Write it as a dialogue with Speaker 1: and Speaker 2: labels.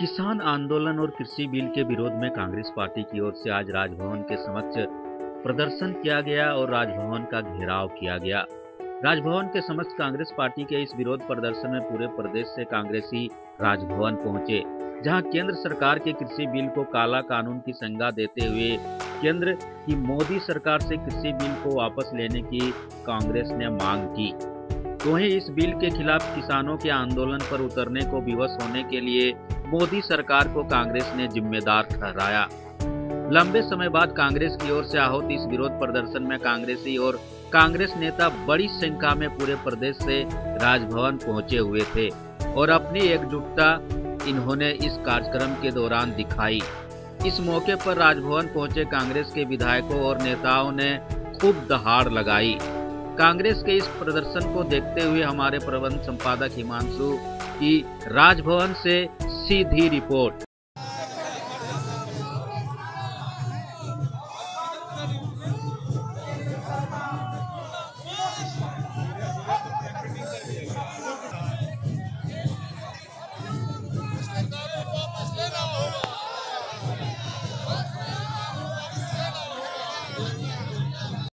Speaker 1: किसान आंदोलन और कृषि बिल के विरोध में कांग्रेस पार्टी की ओर से आज राजभवन के समक्ष प्रदर्शन किया गया और राजभवन का घेराव किया गया। राजभवन के समक्ष कांग्रेस पार्टी के इस विरोध प्रदर्शन में पूरे प्रदेश से कांग्रेसी राजभवन पहुँचे, जहाँ केंद्र सरकार के कृषि बिल को काला कानून की संज्ञा देते हुए केंद्र की मोदी सरकार से कृषि बिल को वापस लेने की कांग्रेस ने मांग की। वहीं इस बिल के खिलाफ किसानों के आंदोलन पर उतरने को विवश होने के लिए मोदी सरकार को कांग्रेस ने जिम्मेदार ठहराया। लंबे समय बाद कांग्रेस की ओर से आहूत इस विरोध प्रदर्शन में कांग्रेसी और कांग्रेस नेता बड़ी संख्या में पूरे प्रदेश से राजभवन पहुँचे हुए थे और अपनी एकजुटता इन्होंने इस कार्यक्रम के दौरान दिखाई। इस मौके पर राजभवन पहुँचे कांग्रेस के विधायकों और नेताओं ने खूब दहाड़ लगाई। कांग्रेस के इस प्रदर्शन को देखते हुए हमारे प्रबंध संपादक हिमांशु की राजभवन से सीधी रिपोर्ट।